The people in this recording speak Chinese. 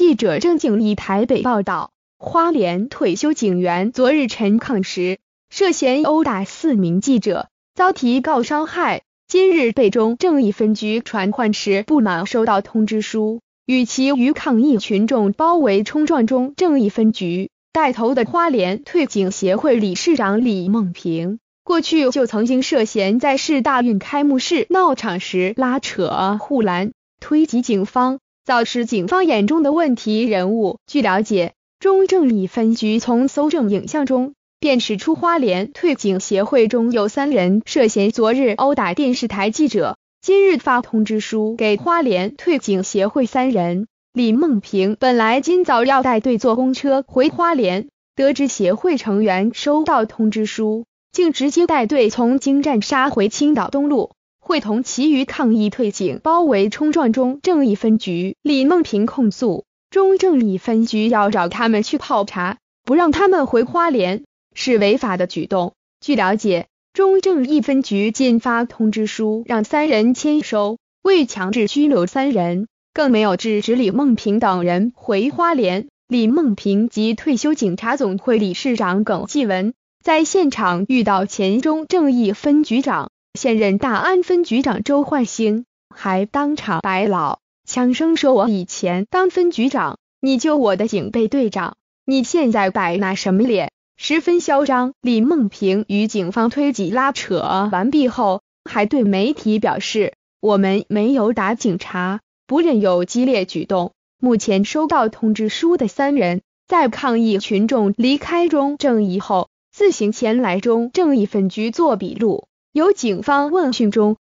记者郑景丽台北报道，花莲退休警员昨日陈抗时，涉嫌殴打四名记者，遭提告伤害。今日被中正义分局传唤时，不满收到通知书，与其于抗议群众包围冲撞中正义分局。带头的花莲退警协会理事长李梦平，过去就曾经涉嫌在市大运开幕式闹场时拉扯、护栏、推挤警方。早是警方眼中的问题人物。据了解，中正里分局从搜证影像中辨识出花莲退警协会中有三人涉嫌昨日殴打电视台记者，今日发通知书给花莲退警协会三人。李梦平本来今早要带队坐公车回花莲，得知协会成员收到通知书，竟直接带队从京站杀回青岛东路。会同其余抗议退警包围冲撞中正义分局，李梦平控诉中正义分局要找他们去泡茶，不让他们回花莲是违法的举动。据了解，中正义分局仅发通知书让三人签收，未强制拘留三人，更没有制止李梦平等人回花莲。李梦平及退休警察总会理事长耿继文在现场遇到前中正义分局长。现任大安分局长周焕兴还当场白老，强声说：“我以前当分局长，你救我的警备队长，你现在摆那什么脸？”十分嚣张。李梦平与警方推挤拉扯完毕后，还对媒体表示：“我们没有打警察，不认有激烈举动。”目前收到通知书的三人，在抗议群众离开中正义后，自行前来中正义分局做笔录。有警方问讯中，